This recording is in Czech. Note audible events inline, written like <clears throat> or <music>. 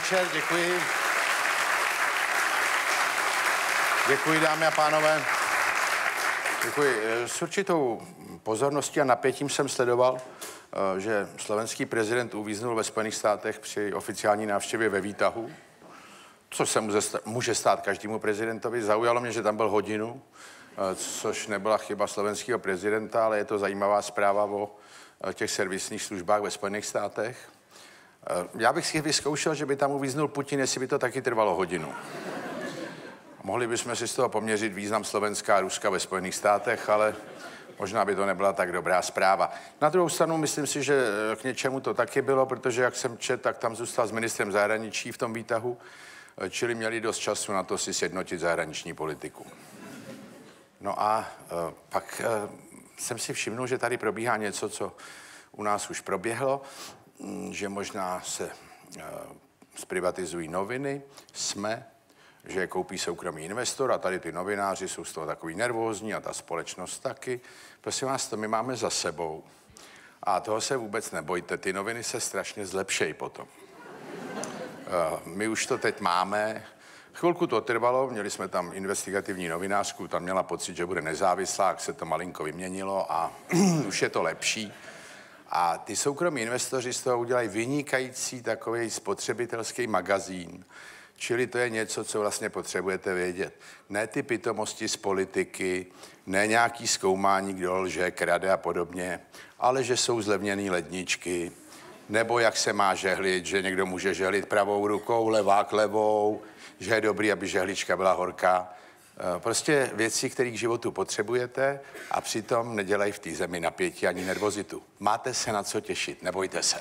večer, děkuji. Děkuji, dámy a pánové. Děkuji. S určitou pozorností a napětím jsem sledoval, eh, že slovenský prezident uvíznul ve Spojených státech při oficiální návštěvě ve výtahu, což se může stát každému prezidentovi. Zaujalo mě, že tam byl hodinu, eh, což nebyla chyba slovenského prezidenta, ale je to zajímavá zpráva o eh, těch servisních službách ve Spojených státech. Já bych si vyzkoušel, že by tam uvíznul Putin, jestli by to taky trvalo hodinu. Mohli bychom si z toho poměřit význam Slovenská a Ruska ve Spojených státech, ale možná by to nebyla tak dobrá zpráva. Na druhou stranu myslím si, že k něčemu to taky bylo, protože jak jsem čet, tak tam zůstal s ministrem zahraničí v tom výtahu, čili měli dost času na to si sjednotit zahraniční politiku. No a pak jsem si všimnul, že tady probíhá něco, co u nás už proběhlo, že možná se uh, zprivatizují noviny, jsme, že je koupí soukromý investor a tady ty novináři jsou z toho takový nervózní a ta společnost taky. Prosím vás, to my máme za sebou. A toho se vůbec nebojte, ty noviny se strašně zlepšejí potom. Eh, my už to teď máme. Chvilku to trvalo, měli jsme tam investigativní novinářku, tam měla pocit, že bude nezávislá, jak se to malinko vyměnilo a <clears throat> už je to lepší. A ty soukromí investoři z toho udělají vynikající takový spotřebitelský magazín, Čili to je něco, co vlastně potřebujete vědět. Ne ty pitomosti z politiky, ne nějaký zkoumání, kdo lže, krade a podobně, ale že jsou zlevněné ledničky, nebo jak se má žehlit, že někdo může žehlit pravou rukou, levák levou, že je dobrý, aby žehlička byla horká. Eh, prostě věci, které k životu potřebujete a přitom nedělají v té zemi napětí ani nervozitu. Máte se na co těšit, nebojte se.